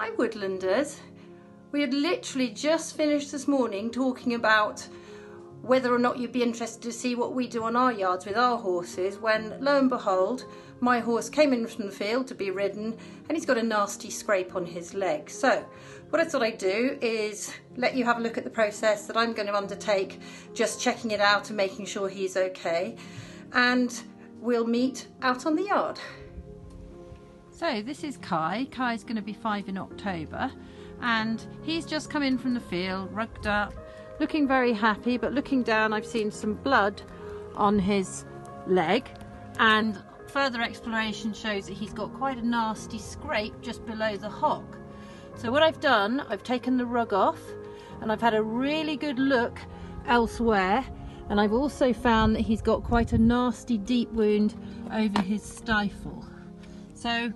Hi Woodlanders. We had literally just finished this morning talking about whether or not you'd be interested to see what we do on our yards with our horses when lo and behold my horse came in from the field to be ridden and he's got a nasty scrape on his leg. So what I thought I'd do is let you have a look at the process that I'm going to undertake just checking it out and making sure he's okay and we'll meet out on the yard. So this is Kai. Kai's going to be five in October and he's just come in from the field, rugged up, looking very happy but looking down I've seen some blood on his leg and further exploration shows that he's got quite a nasty scrape just below the hock. So what I've done, I've taken the rug off and I've had a really good look elsewhere and I've also found that he's got quite a nasty deep wound over his stifle. So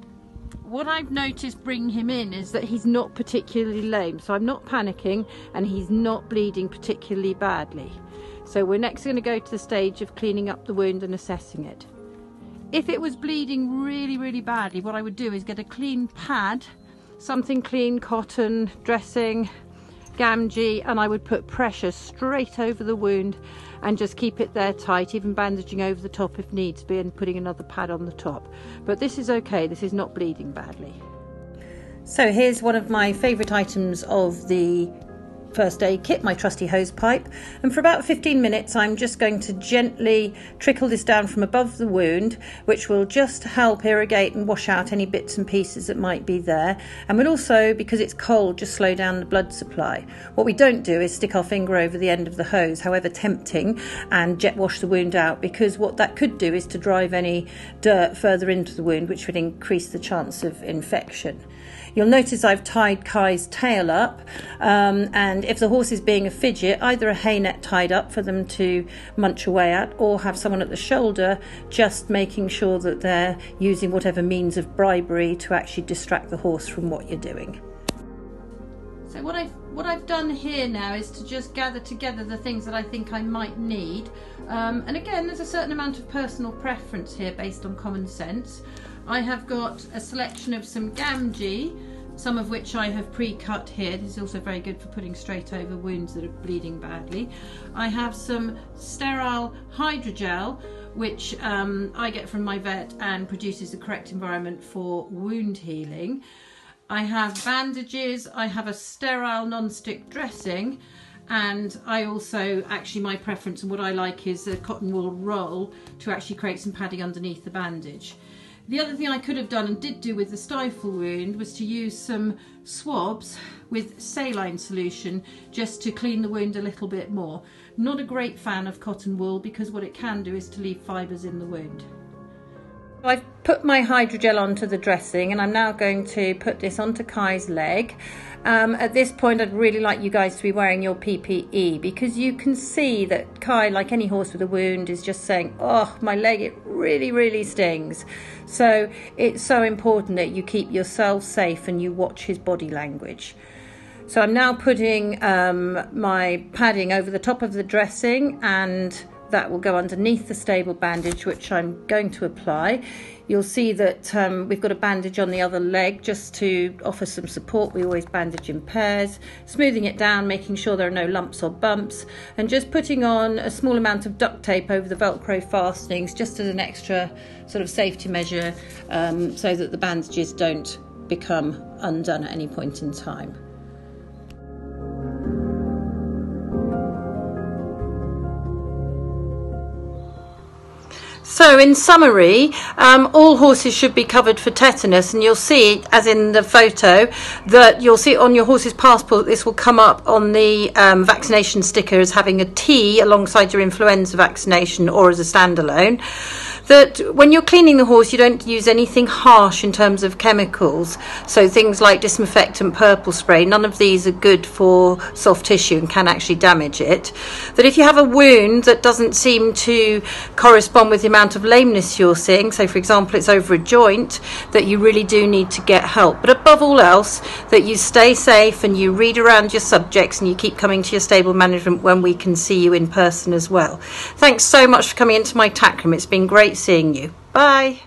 what I've noticed bringing him in is that he's not particularly lame so I'm not panicking and he's not bleeding particularly badly. So we're next going to go to the stage of cleaning up the wound and assessing it. If it was bleeding really, really badly, what I would do is get a clean pad, something clean, cotton, dressing, Gamgee, and I would put pressure straight over the wound and just keep it there tight, even bandaging over the top if needs be and putting another pad on the top. But this is okay, this is not bleeding badly. So here's one of my favourite items of the first aid kit, my trusty hose pipe, and for about 15 minutes I'm just going to gently trickle this down from above the wound, which will just help irrigate and wash out any bits and pieces that might be there, and will also, because it's cold, just slow down the blood supply. What we don't do is stick our finger over the end of the hose, however tempting, and jet wash the wound out, because what that could do is to drive any dirt further into the wound, which would increase the chance of infection. You'll notice I've tied Kai's tail up um, and if the horse is being a fidget, either a hay net tied up for them to munch away at or have someone at the shoulder just making sure that they're using whatever means of bribery to actually distract the horse from what you're doing. So what I've what I've done here now is to just gather together the things that I think I might need. Um, and again, there's a certain amount of personal preference here based on common sense. I have got a selection of some Gamgee, some of which I have pre-cut here. This is also very good for putting straight over wounds that are bleeding badly. I have some sterile hydrogel, which um, I get from my vet and produces the correct environment for wound healing. I have bandages, I have a sterile non-stick dressing, and I also actually my preference and what I like is a cotton wool roll to actually create some padding underneath the bandage. The other thing I could have done and did do with the stifle wound was to use some swabs with saline solution just to clean the wound a little bit more. Not a great fan of cotton wool because what it can do is to leave fibres in the wound. I've put my hydrogel onto the dressing and I'm now going to put this onto Kai's leg. Um, at this point, I'd really like you guys to be wearing your PPE because you can see that Kai, like any horse with a wound, is just saying, oh, my leg, it really, really stings. So it's so important that you keep yourself safe and you watch his body language. So I'm now putting um, my padding over the top of the dressing and that will go underneath the stable bandage which I'm going to apply. You'll see that um, we've got a bandage on the other leg just to offer some support. We always bandage in pairs, smoothing it down, making sure there are no lumps or bumps, and just putting on a small amount of duct tape over the Velcro fastenings just as an extra sort of safety measure um, so that the bandages don't become undone at any point in time. So in summary, um, all horses should be covered for tetanus and you'll see, as in the photo, that you'll see on your horse's passport this will come up on the um, vaccination sticker as having a T alongside your influenza vaccination or as a standalone that when you're cleaning the horse, you don't use anything harsh in terms of chemicals. So things like disinfectant, purple spray, none of these are good for soft tissue and can actually damage it. That if you have a wound that doesn't seem to correspond with the amount of lameness you're seeing, so for example, it's over a joint, that you really do need to get help. But above all else, that you stay safe and you read around your subjects and you keep coming to your stable management when we can see you in person as well. Thanks so much for coming into my tack room. It's been great seeing you. Bye.